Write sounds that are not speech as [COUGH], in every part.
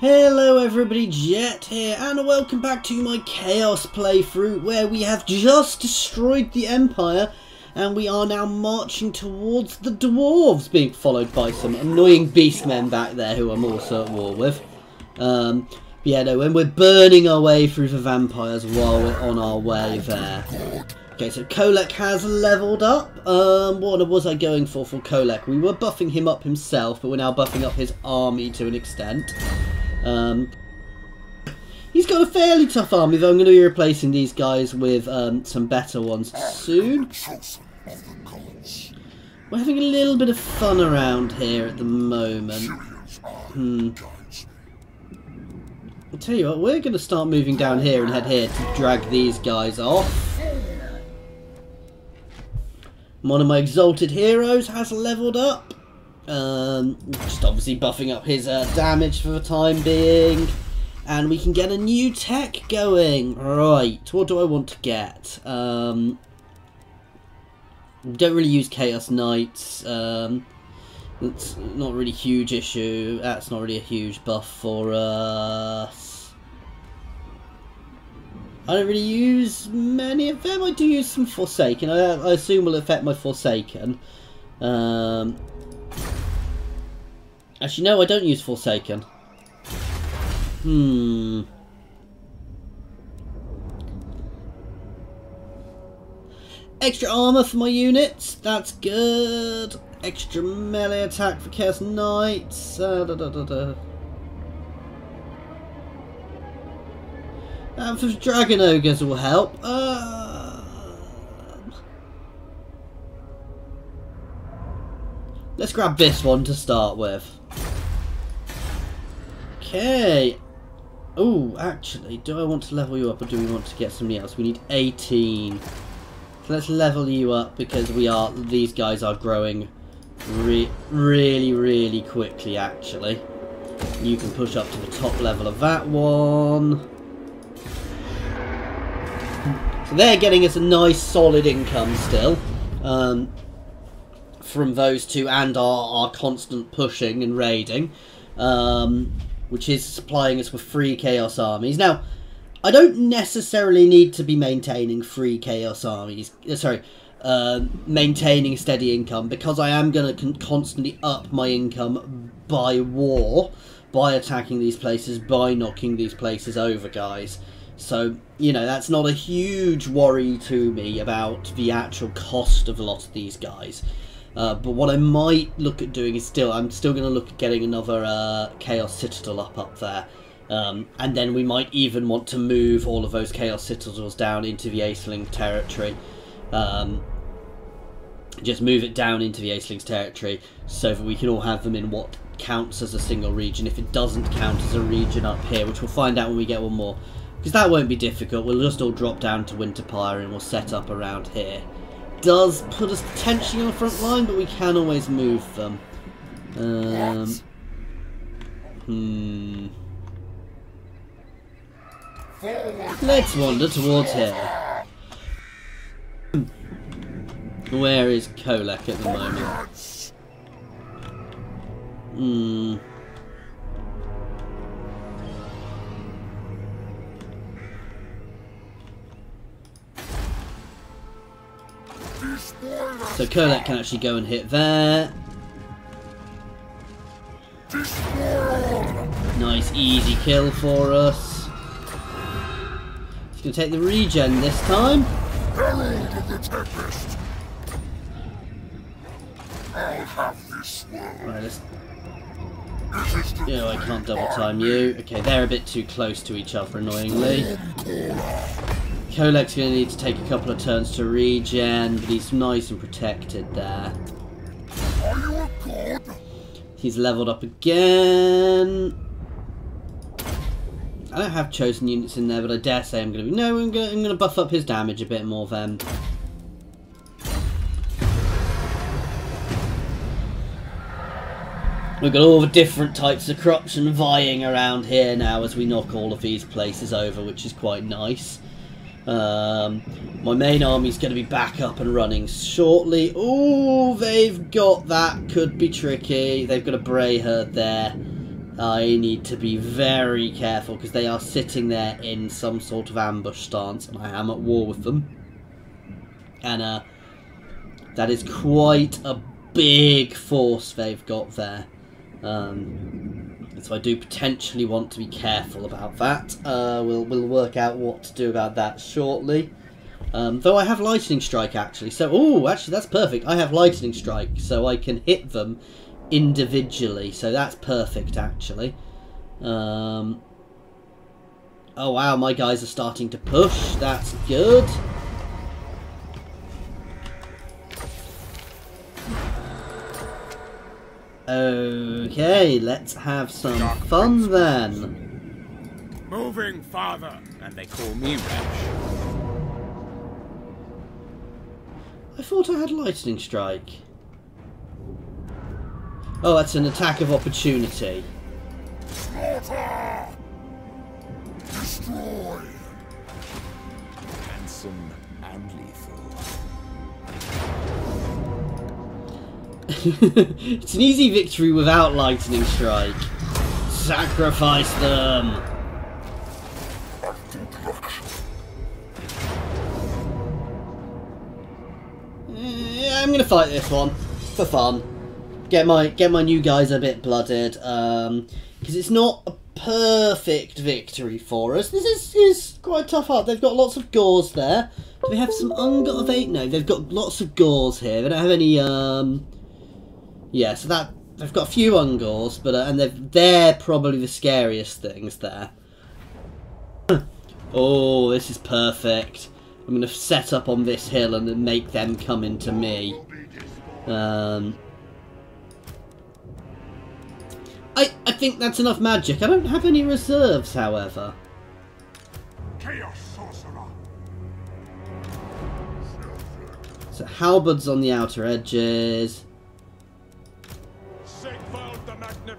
Hello everybody, Jet here, and welcome back to my Chaos playthrough where we have just destroyed the Empire and we are now marching towards the Dwarves, being followed by some annoying beastmen back there who I'm also at war with. Um, yeah, no, when we're burning our way through the vampires while we're on our way there. Okay, so Kholek has leveled up. Um, what was I going for for Kholek? We were buffing him up himself, but we're now buffing up his army to an extent. Um, he's got a fairly tough army, though I'm going to be replacing these guys with um, some better ones soon. We're having a little bit of fun around here at the moment. Hmm. I'll tell you what, we're going to start moving down here and head here to drag these guys off. One of my exalted heroes has leveled up. Um, just obviously buffing up his uh, damage for the time being. And we can get a new tech going. Right, what do I want to get? Um, don't really use Chaos Knights. Um, that's not really a huge issue. That's not really a huge buff for us. I don't really use many of them. I do use some Forsaken. I, I assume will affect my Forsaken. Um, actually, no, I don't use Forsaken. Hmm. Extra armor for my units. That's good. Extra melee attack for Chaos Knights. Uh, da, da, da. And for Dragon Ogres will help. Uh, let's grab this one to start with. Okay. Oh, actually, do I want to level you up or do we want to get somebody else? We need 18. So let's level you up because we are, these guys are growing re really, really quickly actually. You can push up to the top level of that one. So they're getting us a nice solid income still. Um, from those two and our, our constant pushing and raiding. Um, which is supplying us with free Chaos armies. Now, I don't necessarily need to be maintaining free Chaos armies. Uh, sorry, uh, maintaining steady income because I am going to con constantly up my income by war, by attacking these places, by knocking these places over, guys. So, you know, that's not a huge worry to me about the actual cost of a lot of these guys. Uh, but what I might look at doing is still, I'm still going to look at getting another uh, Chaos Citadel up up there. Um, and then we might even want to move all of those Chaos Citadels down into the Aetheling territory. Um, just move it down into the Aetheling's territory so that we can all have them in what counts as a single region. If it doesn't count as a region up here, which we'll find out when we get one more. Because that won't be difficult. We'll just all drop down to Winterpire and we'll set up around here does put us potentially on the front line, but we can always move them. Um, hmm. Let's wander towards here. Where is Kholek at the moment? Hmm. So Kholek can actually go and hit there. Nice easy kill for us. He's going to take the regen this time. Right, I can't double time you. Okay, they're a bit too close to each other, annoyingly. Kholek's going to need to take a couple of turns to regen, but he's nice and protected there. He's leveled up again. I don't have chosen units in there, but I dare say I'm going to be... No, I'm going to buff up his damage a bit more then. We've got all the different types of corruption vying around here now as we knock all of these places over, which is quite nice. Um, my main army's going to be back up and running shortly. Oh, they've got that. Could be tricky. They've got a Bray herd there. I need to be very careful because they are sitting there in some sort of ambush stance and I am at war with them. And uh, that is quite a big force they've got there. Um, so I do potentially want to be careful about that. Uh, we'll, we'll work out what to do about that shortly. Um, though I have Lightning Strike actually, so oh, actually that's perfect. I have Lightning Strike, so I can hit them individually, so that's perfect actually. Um, oh wow, my guys are starting to push. That's good. Okay, let's have some fun then. Moving, father, and they call me Wretch. I thought I had Lightning Strike. Oh, that's an attack of opportunity. Slaughter! [LAUGHS] it's an easy victory without Lightning Strike. Sacrifice them! Yeah, I'm gonna fight this one for fun. Get my get my new guys a bit blooded, because um, it's not a perfect victory for us. This is, is quite a tough up. They've got lots of gors there. Do we have some ungor of eight? No, they've got lots of gors here. They don't have any. Um, yeah, so that they've got a few ungors, but uh, and they've they're probably the scariest things there. oh, this is perfect. I'm going to set up on this hill and then make them come into me. Um, I, I think that's enough magic. I don't have any reserves, however. Chaos Sorcerer! So halberds on the outer edges.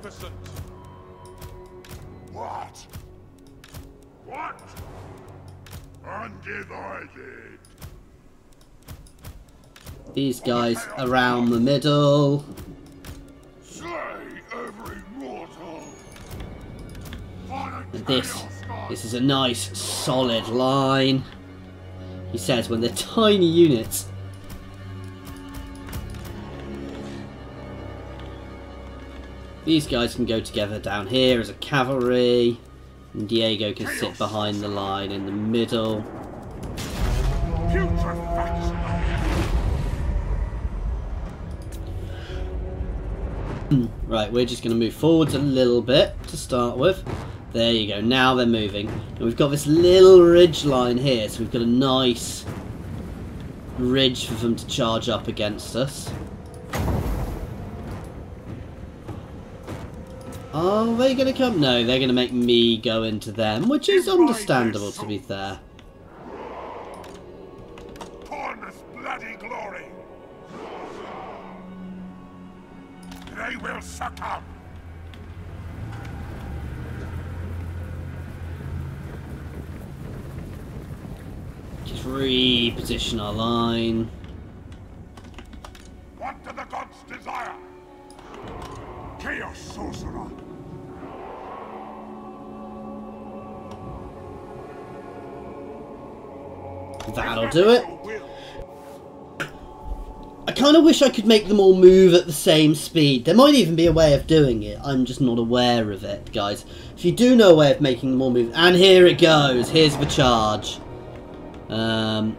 Magnificent. What? What? Undivided! These guys around the middle. Slay every mortal! And this, this is a nice solid line. He says when they're [LAUGHS] tiny units. These guys can go together down here as a cavalry. And Diego can sit behind the line in the middle. Hmm, right, we're just going to move forwards a little bit to start with. There you go, now they're moving. And we've got this little ridge line here, so we've got a nice ridge for them to charge up against us. Oh, are they going to come? No, they're going to make me go into them, which is understandable to be fair. Bloody glory! They will succumb! Just reposition our line. What do the gods desire? Chaos Sorcerer! That'll do it. I kind of wish I could make them all move at the same speed. There might even be a way of doing it. I'm just not aware of it, guys. If you do know a way of making them all move... And here it goes. Here's the charge. Um...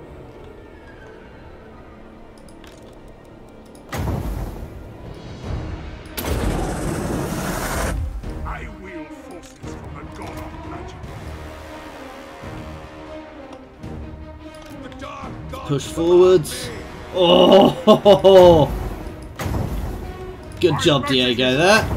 Push forwards. Oh! Good job, Diego, there.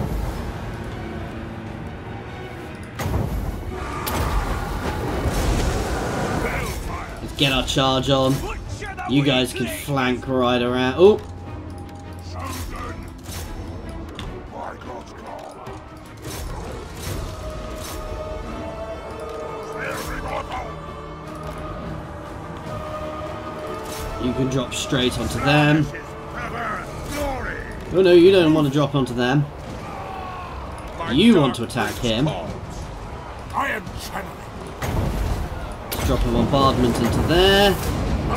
Let's get our charge on. You guys can flank right around. Oh! Straight onto them. Oh no, you don't want to drop onto them. You want to attack him. Drop a bombardment into there.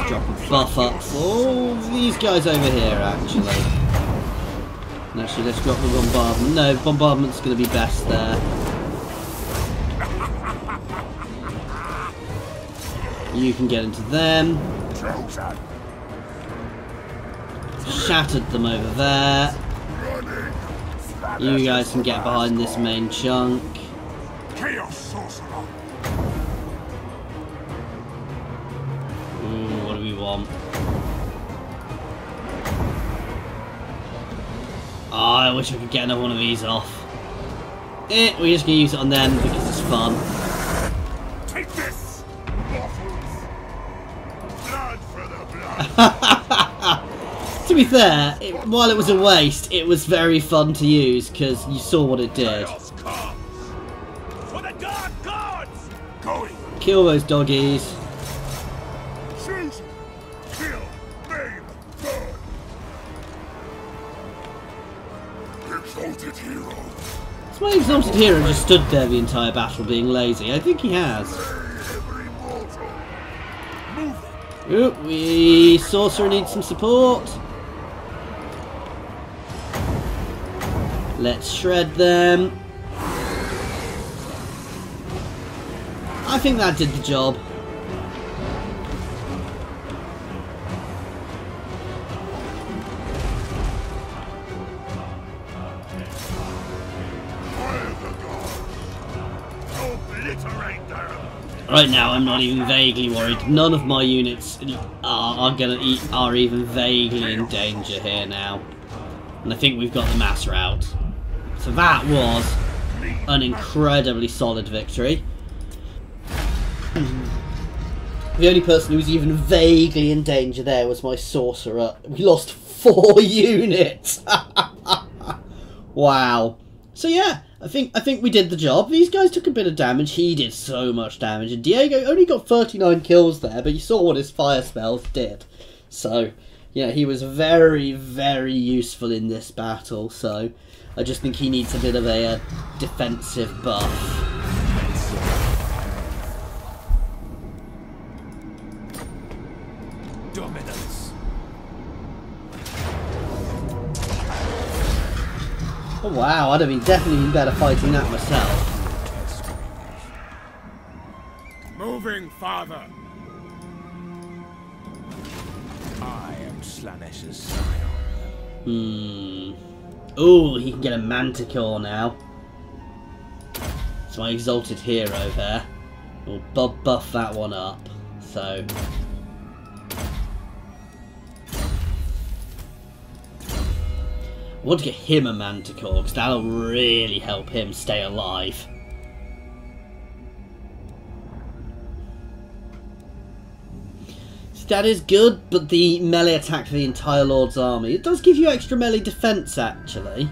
Drop a buff up all these guys over here, actually. Actually, let's drop the bombardment. No, bombardment's going to be best there. You can get into them. Shattered them over there. You guys can get behind this main chunk. Ooh, what do we want? Oh, I wish I could get another one of these off. Eh, we're just gonna use it on them because it's fun. Be fair, it, while it was a waste, it was very fun to use because you saw what it did. Kill those doggies. That's my exalted hero just stood there the entire battle being lazy. I think he has. Oop, we sorcerer needs some support. Let's shred them. I think that did the job. Right now, I'm not even vaguely worried. None of my units are, are gonna are even vaguely in danger here now, and I think we've got the mass route. So that was an incredibly solid victory. The only person who was even vaguely in danger there was my sorcerer. We lost four [LAUGHS] units. [LAUGHS] wow. So yeah, I think I think we did the job. These guys took a bit of damage. He did so much damage, and Diego only got 39 kills there, but you saw what his fire spells did. So yeah, he was very very useful in this battle. So I just think he needs a bit of a, uh defensive buff. Dominance. Oh wow, I'd have been definitely been better fighting that myself. Moving, father. I am Slaanesh's scion. Hmm. Oh, he can get a Manticore now. It's my exalted hero there. We'll bu buff that one up. So. I want to get him a Manticore because that'll really help him stay alive. That is good, but the melee attack for the entire Lord's army, it does give you extra melee defense actually.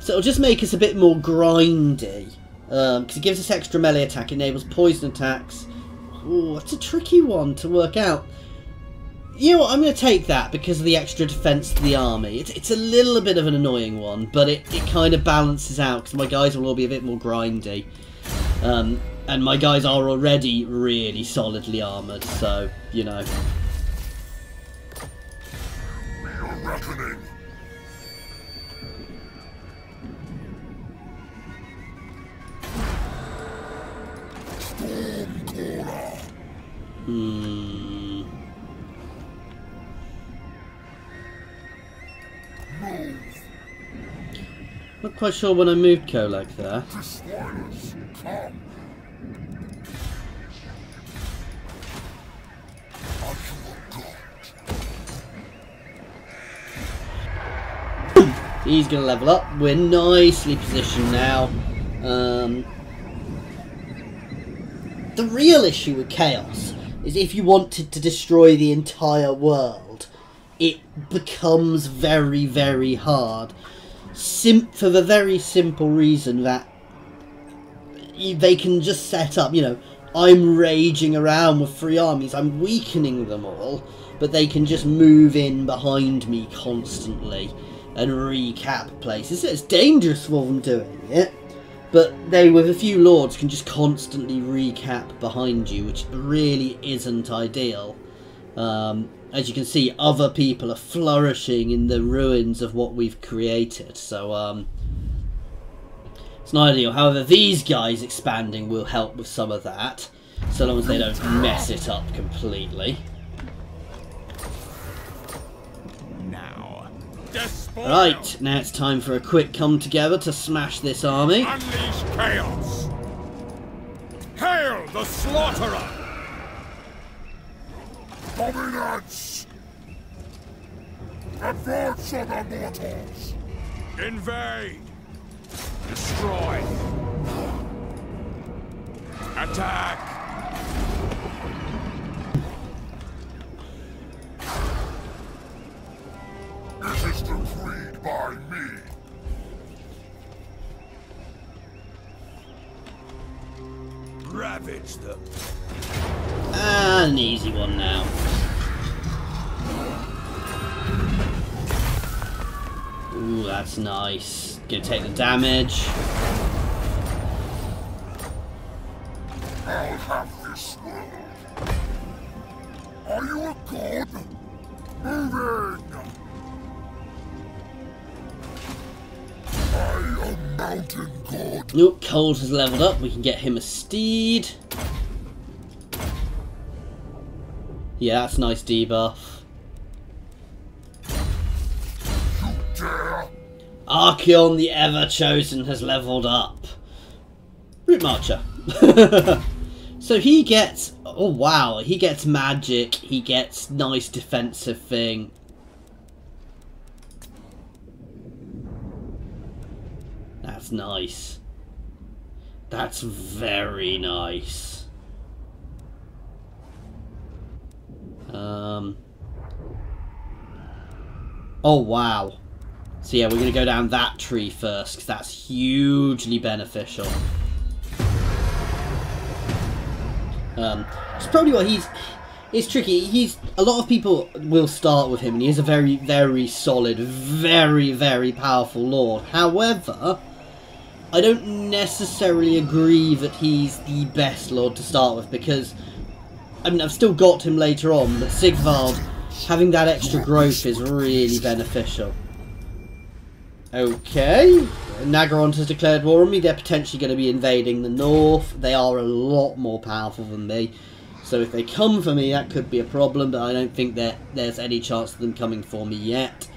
So it'll just make us a bit more grindy. Because it gives us extra melee attack, enables poison attacks. Ooh, that's a tricky one to work out. You know what, I'm going to take that because of the extra defense to the army. It's, it's a little bit of an annoying one, but it, it kind of balances out because my guys will all be a bit more grindy. Um, and my guys are already really solidly armoured, so, you know. Reckoning. Hmm. Not quite sure when I moved Kholek there. He's going to level up. We're nicely positioned now. Um, the real issue with Chaos is if you wanted to destroy the entire world, it becomes very, very hard. Sim- for the very simple reason that they can just set up, you know, I'm raging around with three armies, I'm weakening them all, but they can just move in behind me constantly and recap places. It's dangerous for them doing it, But they, with a few lords, can just constantly recap behind you, which really isn't ideal. Um, as you can see, other people are flourishing in the ruins of what we've created. So, um, it's not ideal. However, these guys expanding will help with some of that, so long as they don't mess it up completely. Right, now it's time for a quick come together to smash this army. Unleash chaos. Hail the slaughterer. Dominance! Advance on the mortals! Invade. Destroy. Attack. By me. Ravage them. Ah, an easy one now. Ooh, that's nice. Gonna take the damage. I'll have this world. Are you a god? Moving! Mountain god. Kholek has leveled up. We can get him a steed. Yeah, that's nice debuff. Archaon the Everchosen has leveled up. Root Marcher. [LAUGHS] so he gets. Oh wow, he gets magic. He gets nice defensive thing. Nice. That's very nice. Um. Oh wow. So yeah, we're going to go down that tree first, because that's hugely beneficial. Um, it's probably what he's... It's tricky. He's a lot of people will start with him, and he is a very, very solid, very, very powerful lord. However, I don't necessarily agree that he's the best lord to start with because I mean I've still got him later on, but Sigvald having that extra growth is really beneficial. Okay, Naggarond has declared war on me. They're potentially going to be invading the north. They are a lot more powerful than me. So if they come for me, that could be a problem, but I don't think that there's any chance of them coming for me yet.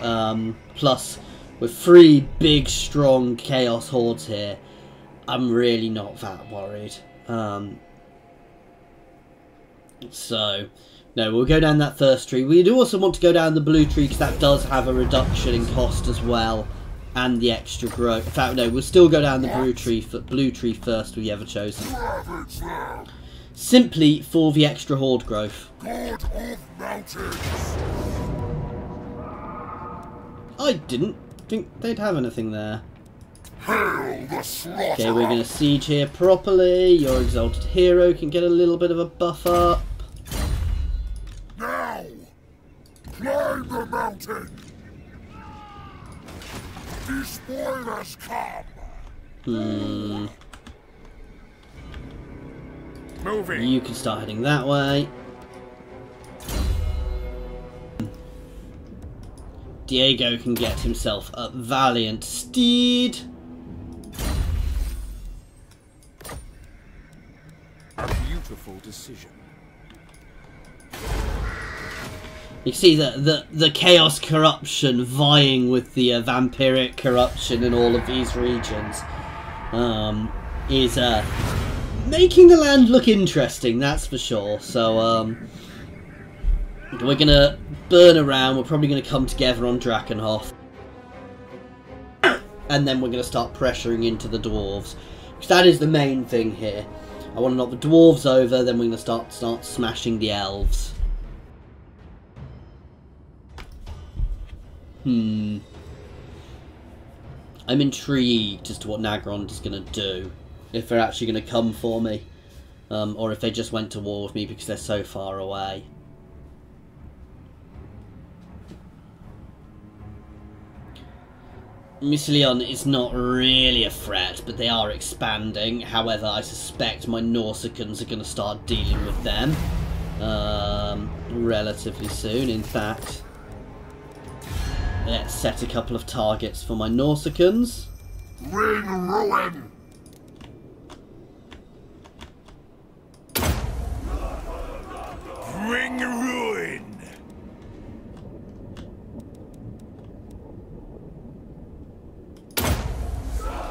Um, plus, with three big, strong Chaos Hordes here, I'm really not that worried. Um, so, no, we'll go down that first tree. We do also want to go down the blue tree because that does have a reduction in cost as well. And the extra growth. In fact, no, we'll still go down the blue tree, blue tree first we ever chosen. Simply for the extra horde growth. I didn't think they'd have anything there. The! Okay, we're going to siege here properly. Your exalted hero can get a little bit of a buff up. Now! Climb the mountain! The spoilers come! Hmm. Moving. You can start heading that way. Diego can get himself a valiant steed. A beautiful decision. You see the, the, the chaos corruption vying with the uh, vampiric corruption in all of these regions um, is uh, making the land look interesting, that's for sure. So um, we're going to burn around, we're probably going to come together on Drakenhof. And then we're going to start pressuring into the dwarves. Because that is the main thing here. I want to knock the dwarves over, then we're going to start start smashing the elves. Hmm. I'm intrigued as to what Naggarond is going to do. If they're actually going to come for me. Um, or if they just went to war with me because they're so far away. Mysilion is not really a threat, but they are expanding. However, I suspect my Norscans are going to start dealing with them um, relatively soon. In fact, let's set a couple of targets for my Norscans. Ring ruin! Bring ruin!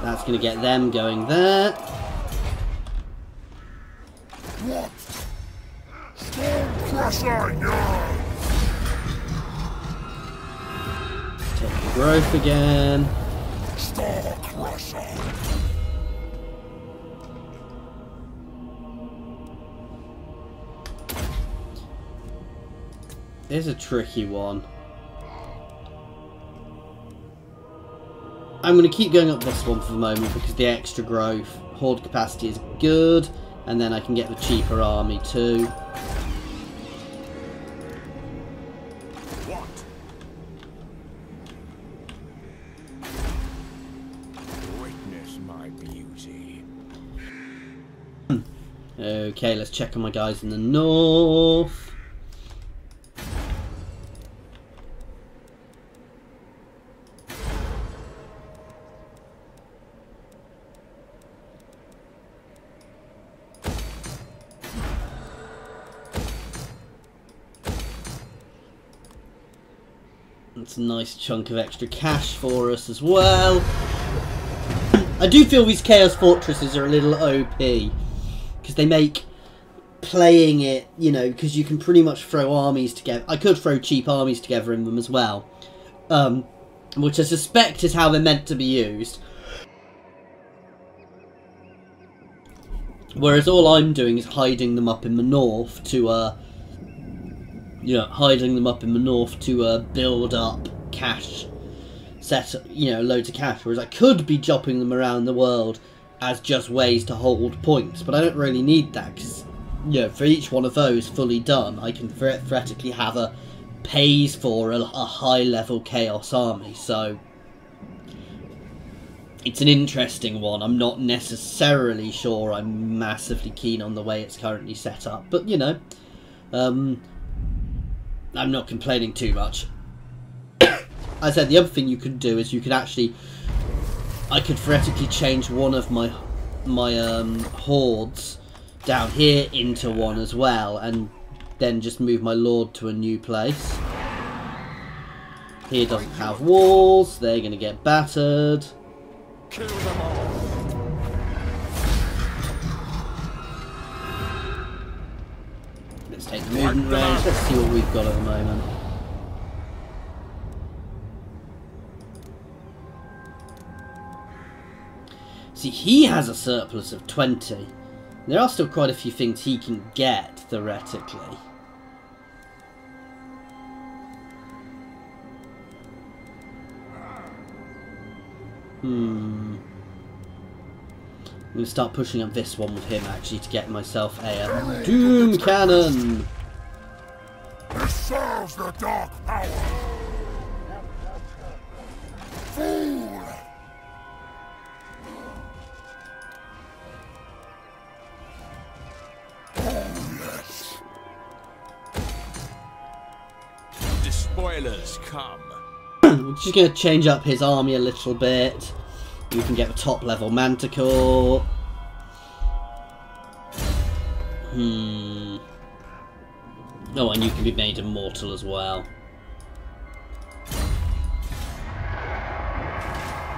That's going to get them going there. What? Storm Crusher, yeah! Take the growth again. Star Crusher! Here's a tricky one. I'm going to keep going up this one for the moment because the extra growth, horde capacity is good, and then I can get the cheaper army too. What? Witness my beauty. Okay, let's check on my guys in the north. Nice chunk of extra cash for us as well. I do feel these Chaos Fortresses are a little OP because they make playing it, you know, because you can pretty much throw armies together. I could throw cheap armies together in them as well, um, which I suspect is how they're meant to be used. Whereas all I'm doing is hiding them up in the north to, uh, you know, hiding them up in the north to uh, build up cash, set, you know, loads of cash. Whereas I could be dropping them around the world as just ways to hold points, but I don't really need that because, you know, for each one of those fully done, I can theoretically have a pays for a, a high level chaos army. So it's an interesting one. I'm not necessarily sure I'm massively keen on the way it's currently set up, but you know, um, I'm not complaining too much. [COUGHS] I said the other thing you could do is you could actually, I could theoretically change one of my my um, hordes down here into one as well, and then just move my lord to a new place. Here doesn't have walls; they're going to get battered. Kill them all. Take the range. Let's see what we've got at the moment. See, he has a surplus of 20. There are still quite a few things he can get, theoretically. Hmm. I'm going to start pushing up this one with him, actually, to get myself a uh, Doom Cannon! This serves the Dark Power! Fool! Oh, yes. Despoilers come. We're just going to change up his army a little bit. You can get the top level Manticore. Hmm. Oh, and you can be made immortal as well.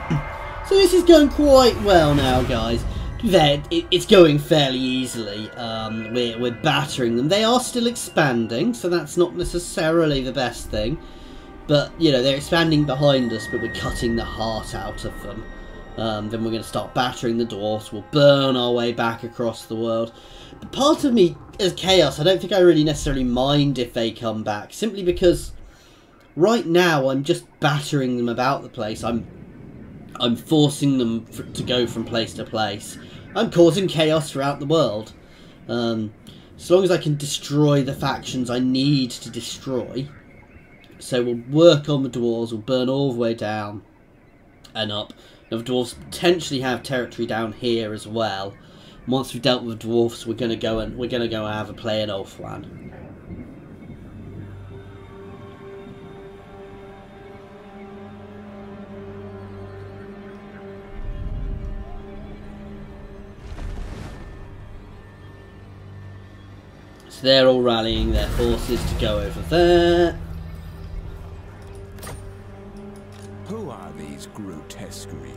[CLEARS THROAT] So this is going quite well now, guys. It's going fairly easily. Um, we're, we're battering them. They are still expanding, so that's not necessarily the best thing. But, you know, they're expanding behind us, but we're cutting the heart out of them. Um, then we're going to start battering the dwarfs. We'll burn our way back across the world. But part of me, as Chaos, I don't think I really necessarily mind if they come back. Simply because right now I'm just battering them about the place. I'm I'm forcing them f to go from place to place. I'm causing chaos throughout the world. Um, as long as I can destroy the factions I need to destroy. So we'll work on the dwarves, we'll burn all the way down. and up. The dwarves potentially have territory down here as well. Once we've dealt with dwarfs, we're gonna go and we're gonna go and have a play in Ulfland. So they're all rallying their forces to go over there. Who are these grotesqueries?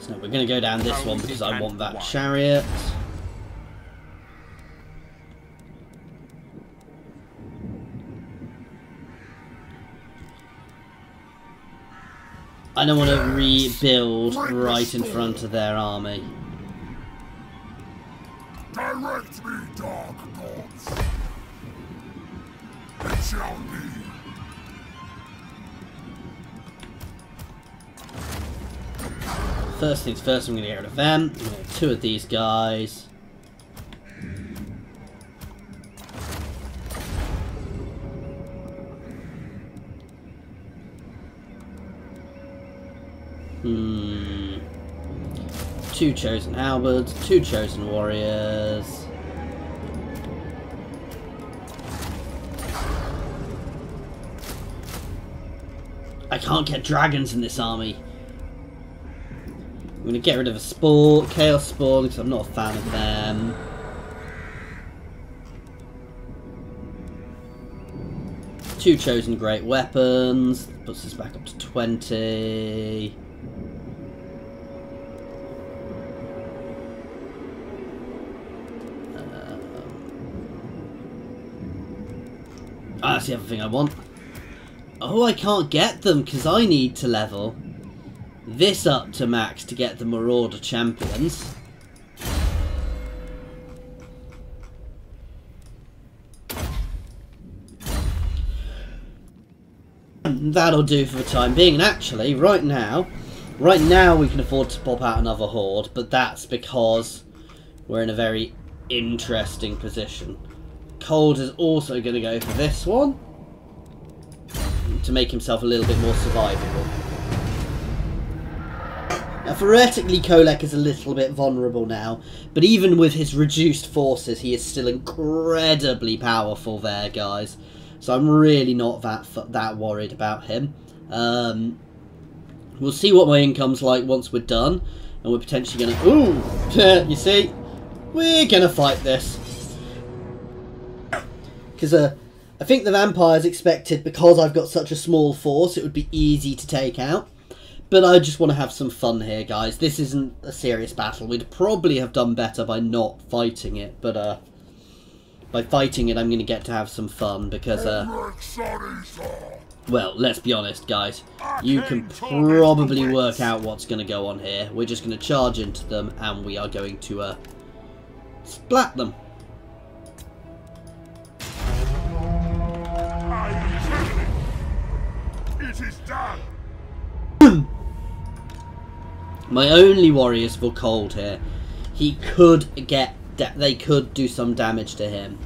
So we're going to go down this one because I want that chariot. I don't want to rebuild right in front of their army. Direct me, dark shall be. First things first, I'm going to get rid of them. Two of these guys. Hmm. Two chosen halberds, two chosen warriors. I can't get dragons in this army. I'm going to get rid of a Spore, Chaos Spawn, because I'm not a fan of them. Two chosen great weapons, puts us back up to 20. Um, ah, that's the other thing I want. Oh, I can't get them because I need to level this up to max to get the Marauder champions. That'll do for the time being. And actually, right now, right now we can afford to pop out another horde, but that's because we're in a very interesting position. Kholek is also going to go for this one to make himself a little bit more survivable. Now, theoretically, Kholek is a little bit vulnerable now, but even with his reduced forces, he is still incredibly powerful there, guys. So I'm really not that that worried about him. Um, we'll see what my income's like once we're done, and we're potentially going to... Ooh! [LAUGHS] you see? We're going to fight this. Because uh, I think the vampires expected, because I've got such a small force, it would be easy to take out. But I just want to have some fun here, guys. This isn't a serious battle. We'd probably have done better by not fighting it, but uh, by fighting it, I'm going to get to have some fun because, uh, well, let's be honest, guys. You can probably work out what's going to go on here. We're just going to charge into them, and we are going to uh, splat them. My only worry is for Kholek here. He could get... They could do some damage to him.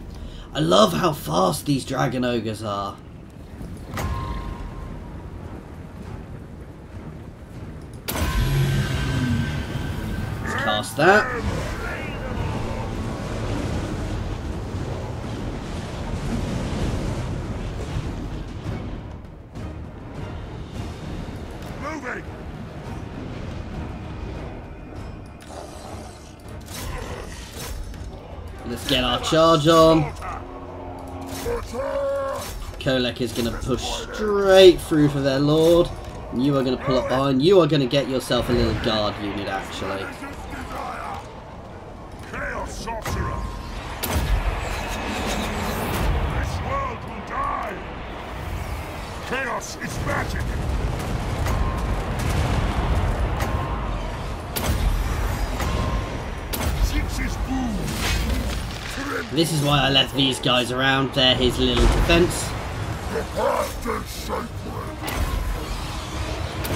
I love how fast these Dragon Ogres are. Let's cast that. Charge on. Kholek is going to push straight through for their lord. And you are going to pull up behind. You are going to get yourself a little guard unit, actually. Chaos is magic. This is why I left these guys around. They're his little defense. The past is sacred.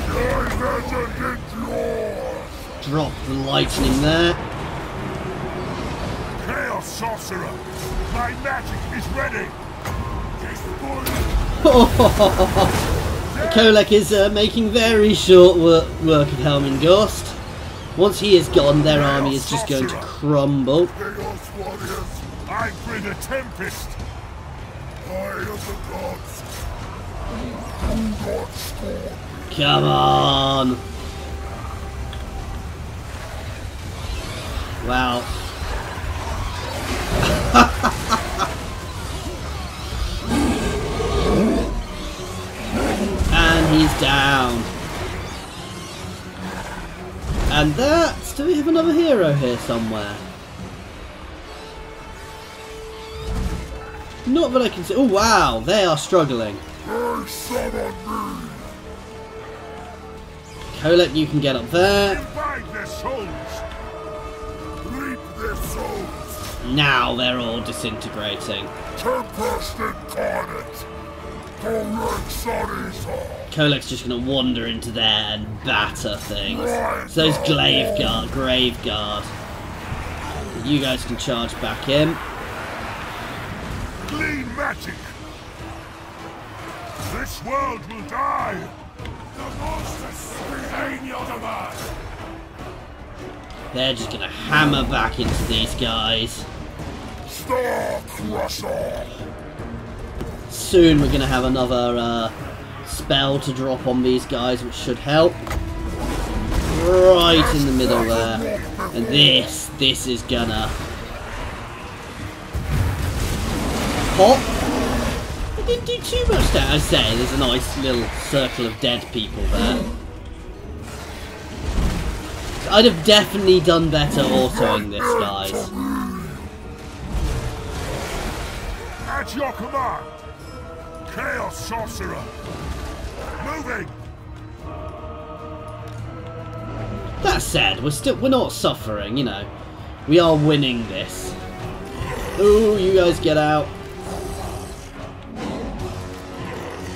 Your legend endures. Drop the lightning there. Chaos sorcerer! My magic is ready! [LAUGHS] Kholek is uh, making very short work, work of Helmingorst. Once he is gone, their army is just going to crumble. I bring a tempest! Eye of the gods! Do not Come on! Wow. [LAUGHS] and he's down. And that's... Do we have another hero here somewhere? Not that I can see. Oh, wow. They are struggling. Summon you can get up there. Now they're all disintegrating. Kholek's just gonna wander into there and batter things. So those Glaive Guard, Grave Guard. You guys can charge back in. Clean magic! This world will die! The monsters behind Yodaman! They're just gonna hammer back into these guys. Star Crusher! Soon we're gonna have another uh, spell to drop on these guys, which should help. Right in the middle there. And this, this is gonna It didn't do too much there. I say, there's a nice little circle of dead people there. So I'd have definitely done better autoing this, guys. At your command! Chaos Sorcerer! Moving! That said, we're still we're not suffering, you know. We are winning this. Ooh, you guys get out.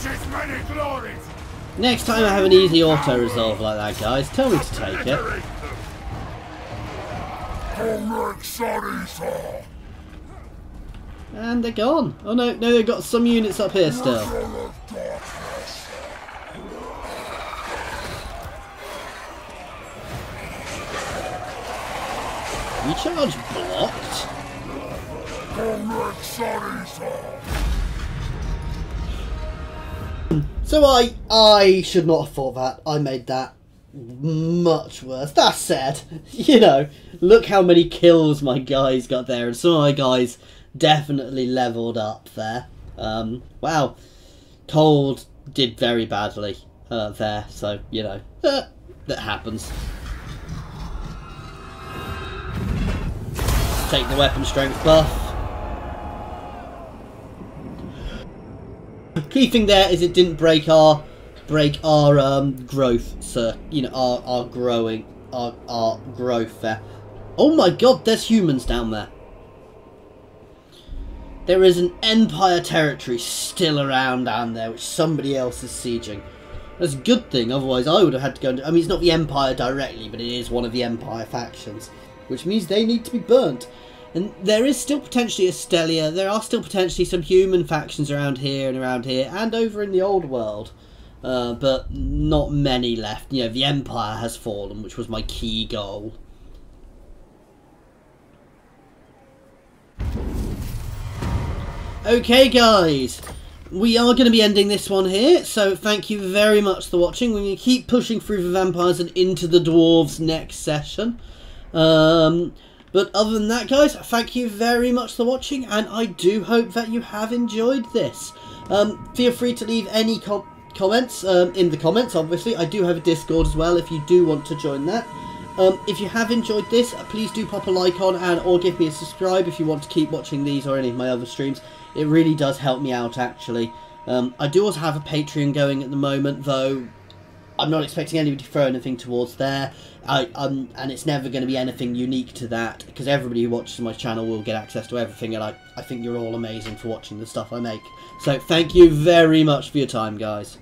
Teaches many glories! Next time I have an easy auto resolve like that, guys, tell me to take it. And they're gone. Oh no, no, they've got some units up here still. Full of darkness! You charge blocked? So I I should not have thought that. I made that much worse. That said, [LAUGHS] you know, look how many kills my guys got there, and some of my guys definitely leveled up there. Um, wow, Cold did very badly uh, there, so you know uh, that happens. Take the weapon strength buff. Key thing there is it didn't break our break our um, growth, sir. You know our our growing our our growth there. Oh my god, there's humans down there. There is an Empire territory still around down there, which somebody else is sieging. That's a good thing, otherwise I would have had to go and... I mean, it's not the Empire directly, but it is one of the Empire factions. Which means they need to be burnt. And there is still potentially Estalia, there are still potentially some human factions around here and around here, and over in the old world. Uh, but not many left. You know, the Empire has fallen, which was my key goal. Okay, guys, we are going to be ending this one here. So thank you very much for watching. We're going to keep pushing through the vampires and into the dwarves next session. Um, but other than that, guys, thank you very much for watching, and I do hope that you have enjoyed this. Um, feel free to leave any com comments um, in the comments. Obviously, I do have a Discord as well if you do want to join that. Um, if you have enjoyed this, please do pop a like on and or give me a subscribe if you want to keep watching these or any of my other streams. It really does help me out actually. Um, I do also have a Patreon going at the moment, though I'm not expecting anybody to throw anything towards there. I, um, and it's never going to be anything unique to that because everybody who watches my channel will get access to everything, and I, I think you're all amazing for watching the stuff I make. So thank you very much for your time, guys.